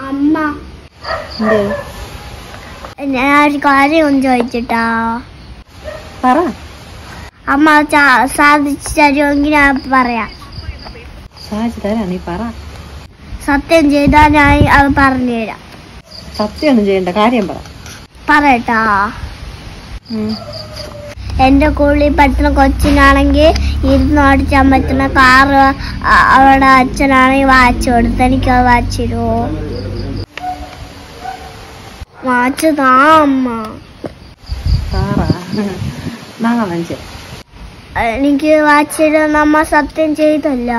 അമ്മ. ഞാൻ ഒരു കാര്യം ഒന്ന് ചോദിച്ചിട്ടാ. പറ. അമ്മ സാധിച്ചു തരുമെങ്കിൽ ഞാൻ പറയാം. സാധിച്ചു തരാ നീ പറ. സത്യം ചെയ്താൽ ഞാൻ അത് പറഞ്ഞുതരാം സത്യമൊന്നും ചെയ്യണ്ട കാര്യം പറ. പറയട്ടാ. ഉം. എന്റെ കൂടെ പറ്റുന്ന കൊച്ചിനാണെങ്കിൽ ഇരുന്ന് ഓടിച്ചാൻ പറ്റുന്ന കാറ് അവളുടെ അച്ഛനാണെങ്കിൽ വാച്ച് കൊടുത്ത് എനിക്ക് അത് വാച്ചിരുവോ നാളെ എനിക്ക് വാച്ചിരുന്ന അമ്മ സത്യം ചെയ്തല്ല.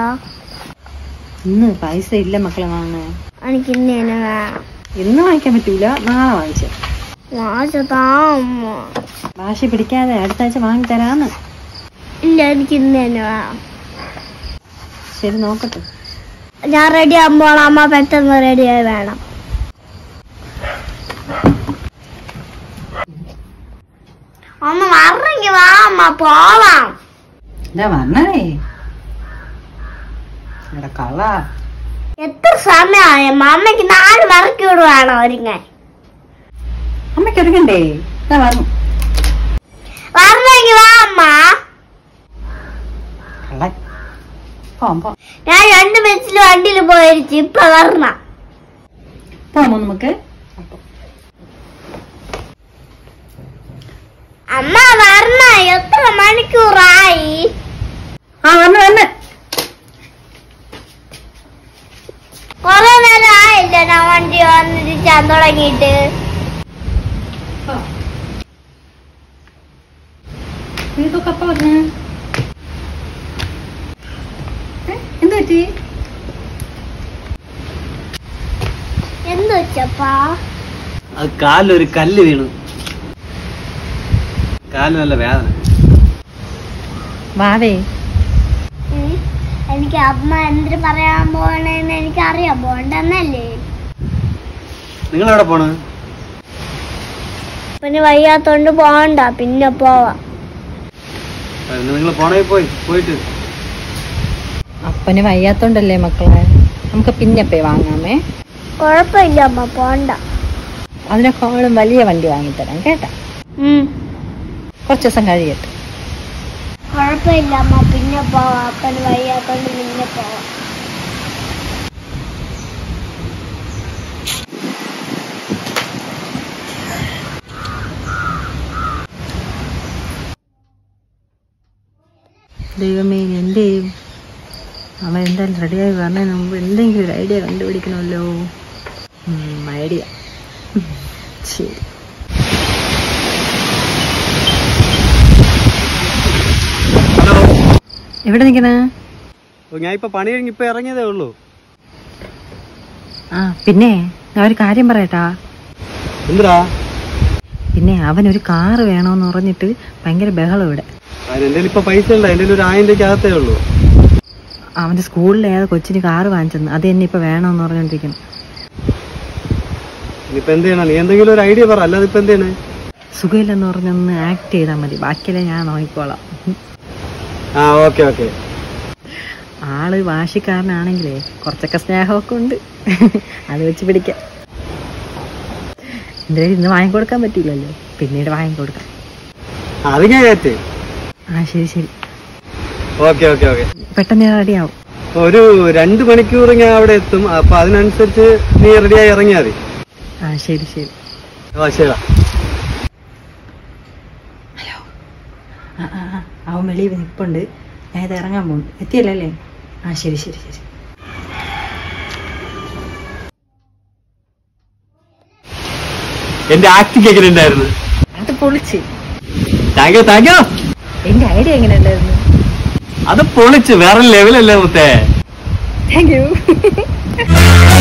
ഇന്ന് പൈസ ഇല്ല മക്കളെ വാങ്ങാൻ. എനിക്ക് ഇന്ന് തന്നെ വേണം. ഇന്ന് വാങ്ങിക്കാൻ പറ്റൂല നാളെ വാങ്ങിച്ചു. അമ്മ വാശി പിടിക്കാതെ അടുത്ത ആഴ്ച വാങ്ങി തരാന്ന് ഇല്ല എനിക്ക് ഇന്ന് തന്നെ വേണം. ശരി നോക്കട്ടെ. ഞാൻ റെഡി ആകുമ്പോൾ അമ്മ പെട്ടെന്ന് റെഡിയായി വേണം. അമ്മ വരണെങ്കി വാ അമ്മ പോവാം. എന്താ വന്നേ. കള്ള. എത്ര സമയമായി അമ്മ? അമ്മയ്ക്ക് നാല് മറക്കി വിടുവാണോ ഒരുങ്ങാൻ? അമ്മയ്ക്ക് ഒരുങ്ങണ്ടേ? എന്താ വരണമെങ്കിൽ വാ അമ്മ. ഞാൻ രണ്ട് ബസ്സിൽ വണ്ടിയിൽ പോയിരിച്ചു ഇപ്പൊ വരണം. പോവാമോ നമുക്ക്. അമ്മ വരണ എത്ര മണിക്കൂറായി? ആ വന്ന് വന്ന്. കൊറേ നേരം ആയില്ല ഞാൻ വണ്ടി വന്നിരിക്കാൻ തുടങ്ങിയിട്ട് ഇതൊക്കെ അപ്പ പറഞ്ഞു? എന്ത് പറ്റി? എന്ത് വെച്ചപ്പാ അത് കല്ല് വീണു. കാലിന് നല്ല വേദന. വാവേ എനിക്ക് അമ്മ എന്തിനു പറയാൻ പോണെന്ന് എനിക്കറിയാം. പോണ്ടെന്നല്ലേ. നിങ്ങൾ എവിടെ പോണ്? പിന്നെ വയ്യാത്തോണ്ട് പോണ്ട. പിന്നെ പോവാ. നിങ്ങൾ പോണേ പോയി. പോയിട്ട്. അപ്പന് വയ്യാത്തോണ്ടല്ലേ മക്കളെ? നമുക്ക് പിന്നെ പോയി വാങ്ങാമേ. കുഴപ്പമില്ല അമ്മ. പോണ്ട. അതിനേക്കാളും വലിയ വണ്ടി വാങ്ങിത്തരാം. കേട്ടാ? ഉം. കുറച്ച് ദിവസം കഴിയട്ടെ. കുഴപ്പമില്ല അമ്മ. പിന്നെ പോവാം. അപ്പന് വയ്യാത്തോണ്ട് പിന്നെ പോവാം. ദൈവമേ എന്ത് ചെയ്യും അവൻ എന്തായാലും റെഡിയായി പറഞ്ഞ മുമ്പ് എന്തെങ്കിലും ഒരു ഐഡിയ കണ്ടുപിടിക്കണമല്ലോ. ഐഡിയ ശരി ഹലോ എവിടെ നിക്കണേ ഞാൻ ഇപ്പൊ പണി കഴിഞ്ഞ് ഇപ്പൊ ഇറങ്ങിയതേ ഉള്ളൂ. ആ പിന്നെ ഞാൻ ഒരു കാര്യം പറയട്ടാ. പിന്നെ അവൻ ഒരു കാറ് വേണോന്ന് പറഞ്ഞിട്ട് ഭയങ്കര ബഹളം ഇവിടെ. അതിന് എന്റെ ഇപ്പൊ പൈസ ഇല്ല എന്റെ ഒരു ആയിരം ഉള്ളൂ. അവന്റെ സ്കൂളിൽ ഏതാ കൊച്ചിന് കാറ് വാങ്ങിച്ചെന്ന്. അത് തന്നെ ഇപ്പൊ വേണമെന്ന് പറഞ്ഞോണ്ടിരിക്കണം എന്തെങ്കിലും ഒരു ഐഡിയ പറ. അല്ലാതെ സുഖമില്ലെന്ന് പറഞ്ഞൊന്ന് ആക്ട് ചെയ്താൽ മതി. ബാക്കിയെല്ലാം ഞാൻ നോക്കിക്കോളാം. ആ ഓക്കെ ഓക്കെ. ആൾ വാശിക്കാരനാണെങ്കിലേ കുറച്ചൊക്കെ സ്നേഹമൊക്കെ ഉണ്ട്. അത് വെച്ച് പിടിക്കാം. എന്തായാലും ഇന്ന് വാങ്ങിക്കൊടുക്കാൻ പറ്റില്ലല്ലോ പിന്നീട് വാങ്ങിക്കൊടുക്കാം അത് ഞാൻ ആ ശരി ശരി. Okay okay okay. പെട്ടെന്ന് റെഡിയാവും. ഒരു രണ്ട് മണിക്കൂർ ഞാൻ അവിടെ എത്തും. അപ്പൊ അതിനനുസരിച്ച് നീ റെഡിയായി ഇറങ്ങിയാൽ മതി. ആ ശരി ശരി. ഓ ശരി ഹലോ. ആ ആ. അവൻ വെളിയിൽ നിൽപ്പുണ്ട് ഞാൻ ഇത് ഇറങ്ങാൻ പോകുന്നു. എത്തിയല്ലേ ആ ശരി ശരി ശരി. എന്റെ ആക്ടിങ് എങ്ങനെ ഉണ്ടായിരുന്നു? അത് പൊളിച്ച്. താങ്ക് താങ്ക് എന്റെ ഐഡിയ എങ്ങനെ ഉണ്ടായിരുന്നു? അത് പൊളിച്ച് വേറെ ലെവലല്ലേ മുത്തേ? Thank you